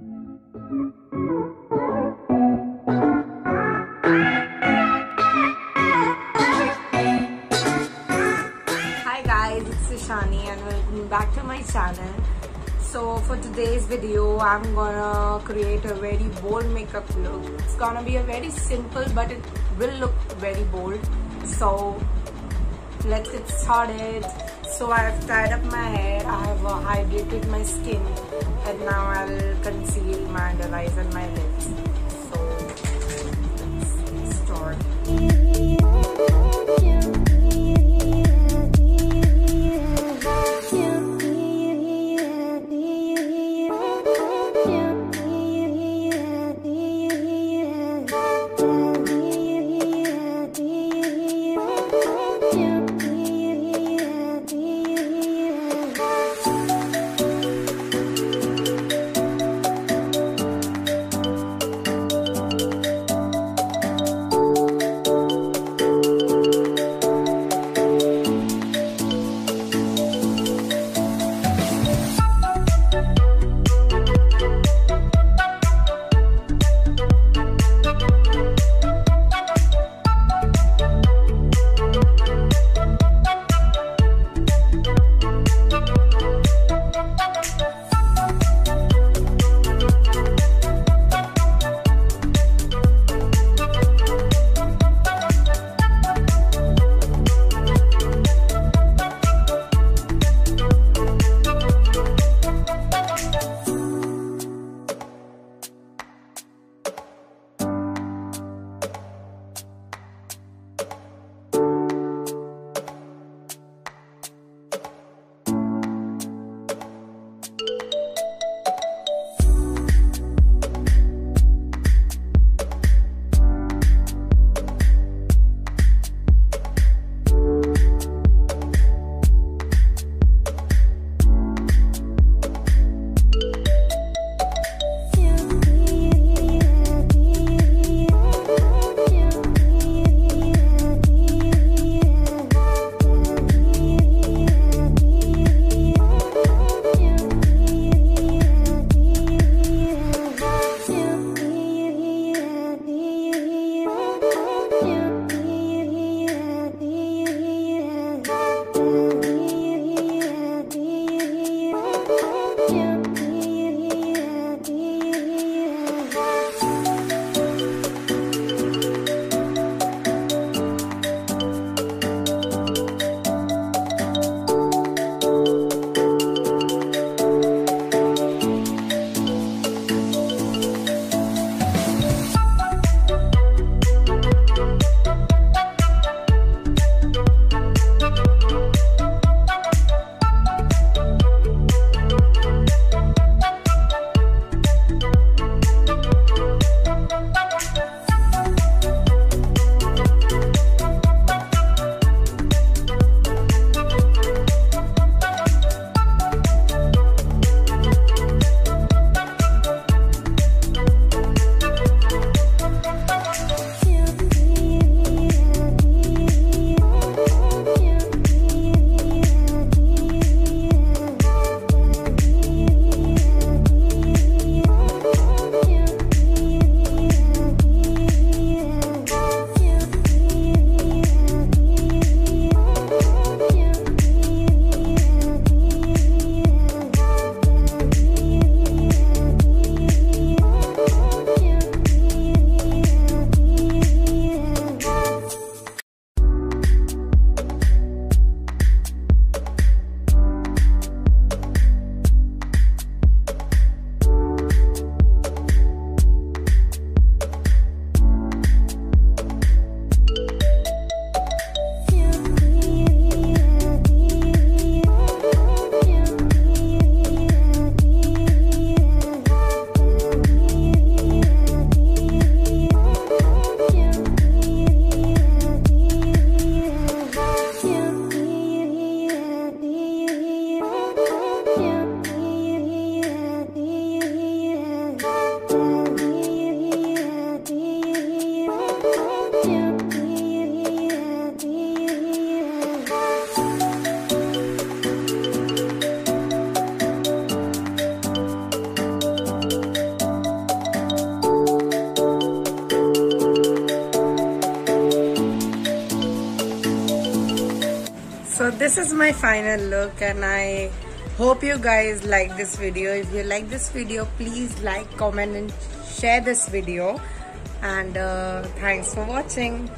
Hi guys, it's Shani and welcome back to my channel. So for today's video, I'm gonna create a very bold makeup look. It's gonna be a very simple but it will look very bold. So let's get started. So I have tied up my hair, I have uh, hydrated my skin and now I'll conceal my under eyes and my lips. This is my final look and I hope you guys like this video. If you like this video, please like, comment and share this video. And uh, thanks for watching.